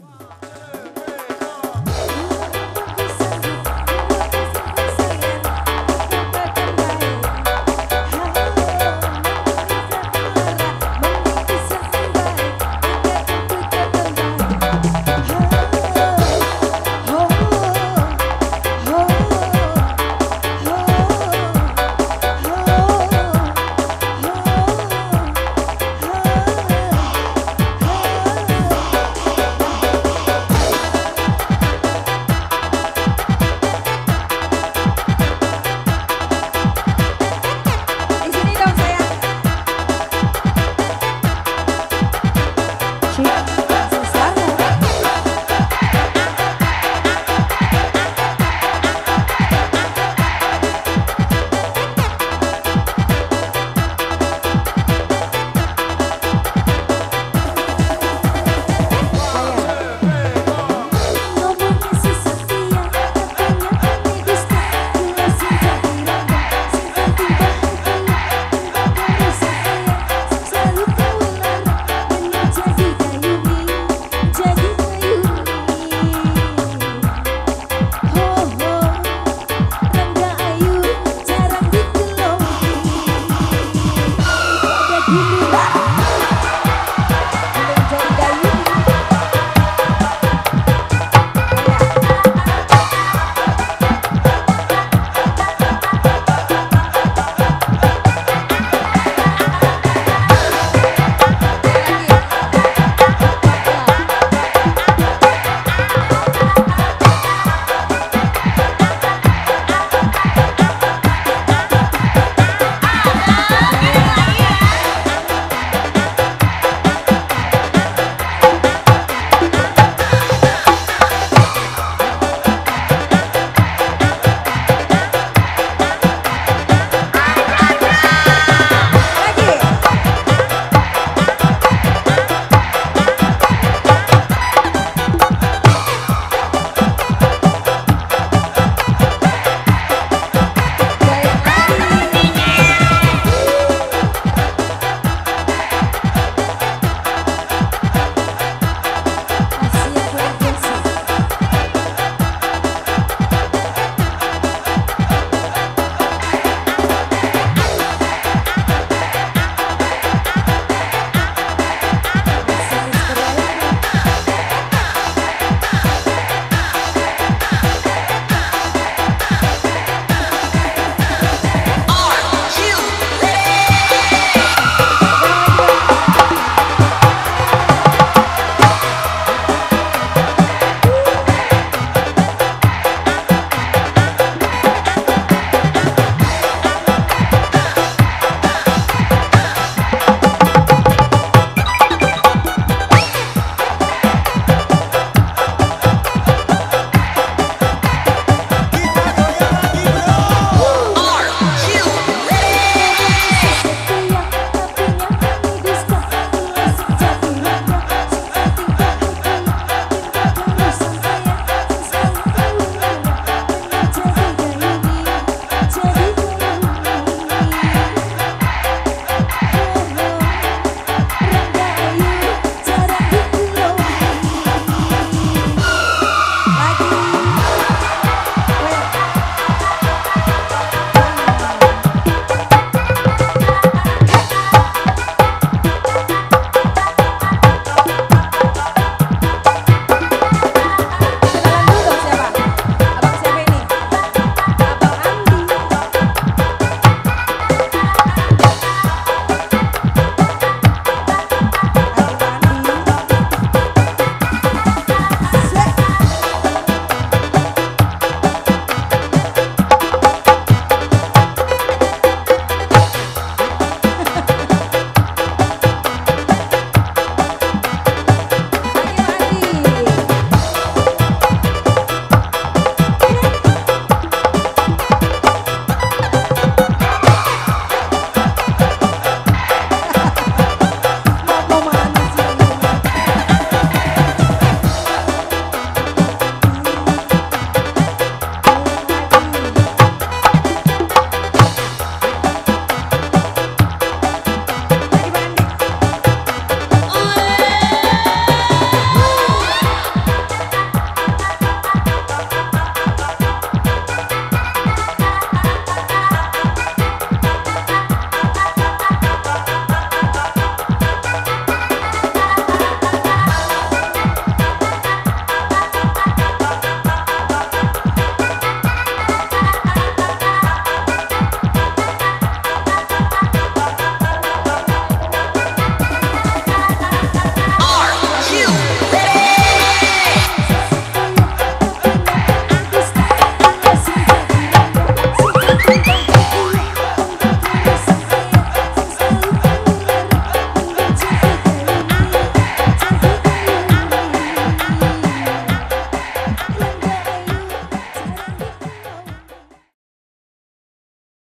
Wow.